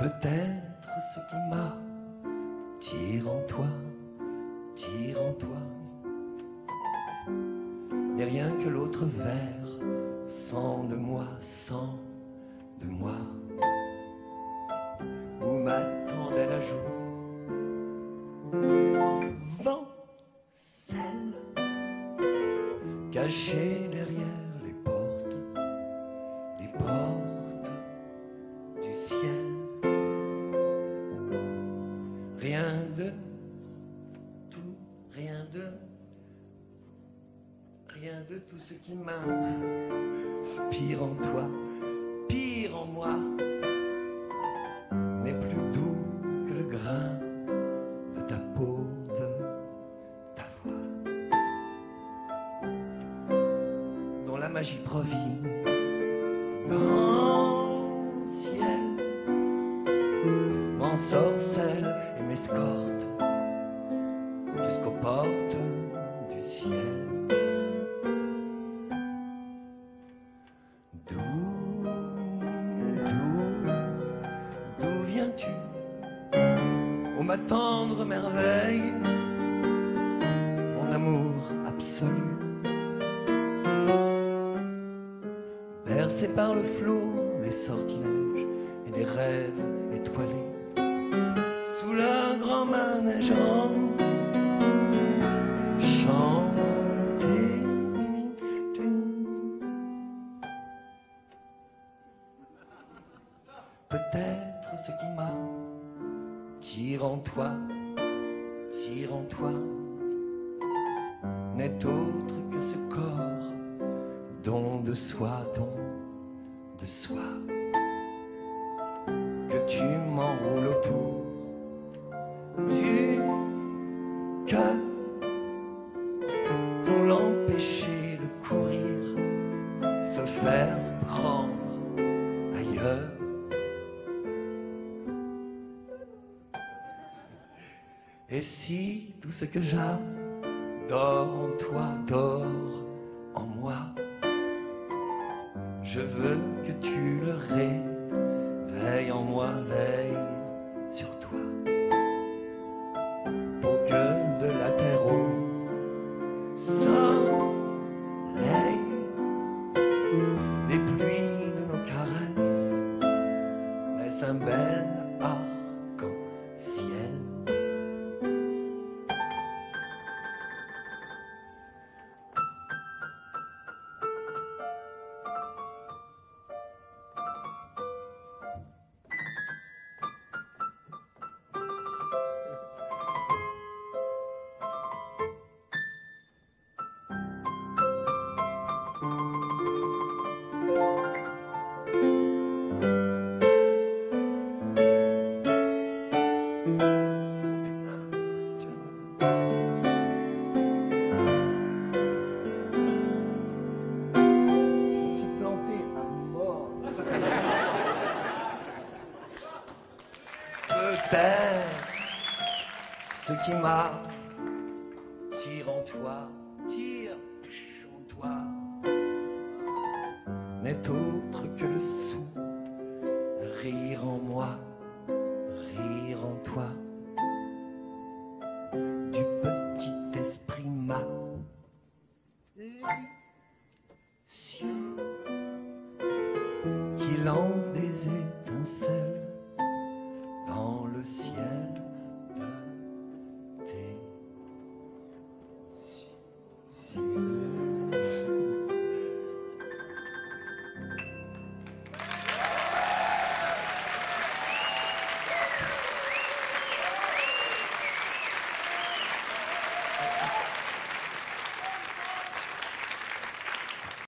Peut-être ce qui m'a tire en toi, tire en toi, n'est rien que l'autre verre, sans de moi, sans de moi, où m'attendait la joue. Vent, sel, caché derrière Rien de tout, rien de, rien de tout ce qui m'inspire en toi, pire en moi, n'est plus doux que le grain de ta peau, de ta voix, dont la magie provient grand tendre merveille, mon amour absolu, bercé par le flot, les sortilèges et les rêves étoilés. Sous le grand manège tire en toi, tire en toi, n'est autre que ce corps don de soi, don de soi. Que tu m'enroules autour du cœur Et si tout ce que j'adore en toi dort en moi, je veux que tu le réveilles en moi, veille Ce qui m'a tire en toi, tire en toi, n'est autre que le sou, rire en moi, rire en toi, du petit esprit malicieux qui lance